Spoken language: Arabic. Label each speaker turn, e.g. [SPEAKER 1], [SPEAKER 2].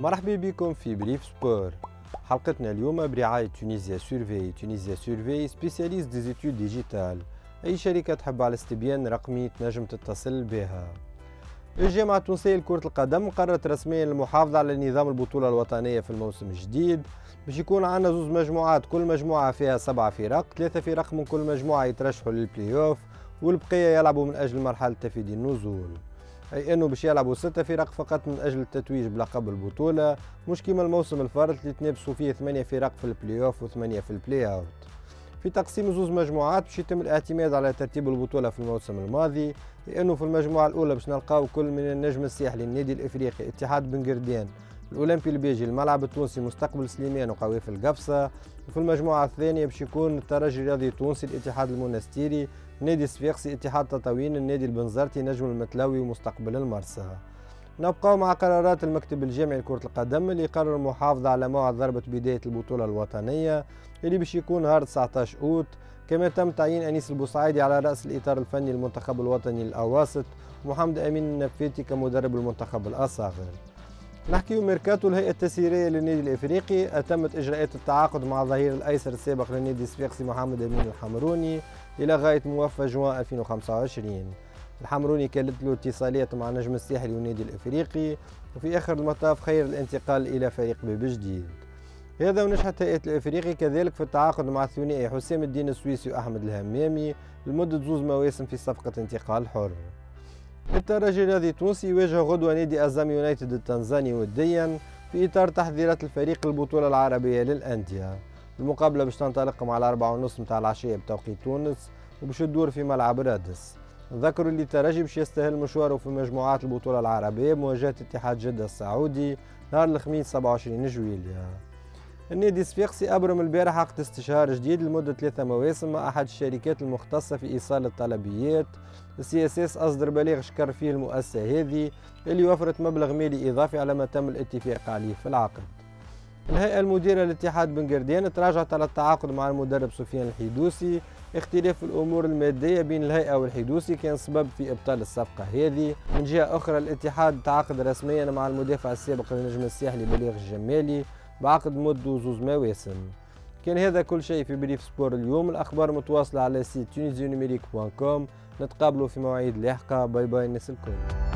[SPEAKER 1] مرحبا بكم في Brief Sport. حلقتنا اليوم برعاية Tunisia Survey. Tunisia Survey spécialiste d'études digitales. أي شركة تحب على استبيان رقمي تنجم تتصل بها. الجامعة التونسية لكرة القدم قررت رسميا المحافظة على نظام البطولة الوطنية في الموسم الجديد. باش يكون عندنا زوز مجموعات كل مجموعة فيها سبعة فرق ثلاثة فرق من كل مجموعة يترشحوا للبلاي اوف والبقية يلعبوا من أجل مرحلة تفادي النزول. أي أنه باش يلعبوا ستة فرق فقط من أجل التتويج بلقب البطولة مش كيما الموسم الفارط اللي تنافسوا فيه ثمانية فرق في البلاي اوف وثمانية في ال play-out في تقسيم زوز مجموعات باش يتم الاعتماد على ترتيب البطولة في الموسم الماضي لأنه في المجموعة الأولى باش نلقاو كل من النجم الساحلي النادي الإفريقي اتحاد بن قردان الأولمبي الباجي الملعب التونسي مستقبل سليمان وقوافل قفصة. وفي المجموعة الثانية باش يكون الترجي الرياضي التونسي الاتحاد المنستيري نادي الصفاقسي اتحاد تطاوين النادي البنزرتي نجم المتلوي ومستقبل المرسى. نبقى مع قرارات المكتب الجامعي لكرة القدم اللي قرر المحافظة على موعد ضربة بداية البطولة الوطنية اللي باش يكون نهار 19 أوت. كما تم تعيين أنيس البوصعيدي على رأس الإطار الفني للمنتخب الوطني الأواسط ومحمد أمين النفاتي كمدرب المنتخب الأصاغر نحكي ميركاتو الهيئة التسييرية للنادي الإفريقي أتمت إجراءات التعاقد مع الظهير الأيسر السابق للنادي الصفاقسي محمد أمين الحمروني إلى غاية موفى جوان 2025 الحمروني كانت له اتصاليات مع نجم الساحلي والنادي الإفريقي وفي آخر المطاف خير الانتقال إلى فريق بيب جديد. هذا ونجحت هيئة الإفريقي كذلك في التعاقد مع الثنائي حسام الدين السويسي وأحمد الهمامي لمدة زوز مواسم في صفقة انتقال حر. الترجي الرياضي التونسي يواجه غدوة نادي أزام يونايتد التنزاني وديا في إطار تحضيرات الفريق البطولة العربية للأندية. المقابلة باش تنطلق مع الأربعة ونص متاع العشية بتوقيت تونس وباش تدور في ملعب رادس. ذكروا اللي الترجي باش يستهل مشواره في مجموعات البطولة العربية بمواجهة اتحاد جدة السعودي نهار الخميس 27 جويليا. النادي الصفاقسي أبرم البارح عقد استشهار جديد لمدة ثلاثة مواسم مع أحد الشركات المختصة في إيصال الطلبيات. ال CSS أصدر بلاغ شكر فيه المؤسسة هذه اللي وفرت مبلغ مالي إضافي على ما تم الاتفاق عليه في العقد. الهيئة المديرة لاتحاد بن تراجعت على التعاقد مع المدرب سفيان الحيدوسي اختلاف الأمور المادية بين الهيئة والحيدوسي كان سبب في إبطال الصفقة هذه. من جهة أخرى الاتحاد تعاقد رسميا مع المدافع السابق للنجم الساحلي بليغ الجمالي. بعقد مدة زوز مواسم كان هذا كل شيء في Brief Sport اليوم. الأخبار متواصلة على site تونيزيو نتقابلوا في مواعيد لاحقة bye bye الناس الكل